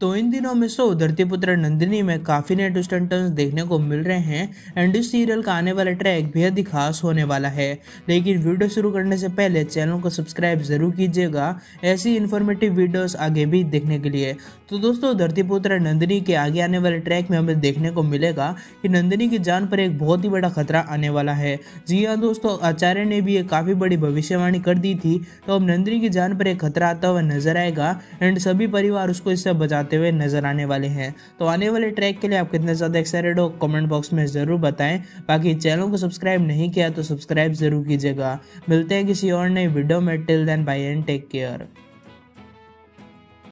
तो इन दिनों में सो धरतीपुत्र नंदिनी में काफ़ी नए ट्विस्ट एंड टर्न्स देखने को मिल रहे हैं एंड इस सीरियल का आने वाला ट्रैक बेहद ही खास होने वाला है। लेकिन वीडियो शुरू करने से पहले चैनल को सब्सक्राइब ज़रूर कीजिएगा, ऐसी इन्फॉर्मेटिव वीडियोस आगे भी देखने के लिए। तो दोस्तों, धरतीपुत्र नंदिनी के आगे आने वाले ट्रैक में हमें देखने को मिलेगा कि नंदिनी की जान पर एक बहुत ही बड़ा खतरा आने वाला है। जी हाँ दोस्तों, आचार्य ने भी एक काफ़ी बड़ी भविष्यवाणी कर दी थी। तो अब नंदिनी की जान पर एक खतरा आता हुआ नज़र आएगा एंड सभी परिवार उसको इससे बचाते आते हुए नज़र आने वाले हैं। तो आने वाले ट्रैक के लिए आप कितने ज़्यादा एक्साइटेड हो कमेंट बॉक्स में ज़रूर बताएँ। बाकी चैनल को सब्सक्राइब नहीं किया तो सब्सक्राइब ज़रूर कीजिएगा। मिलते हैं किसी और नई वीडियो में। Till then bye and take care